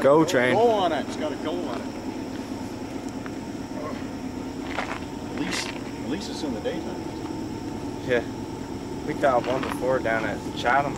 Go a train. GO unit. It's got a GO unit. At least, at least it's in the daytime. Yeah. We caught one before down at Chatham.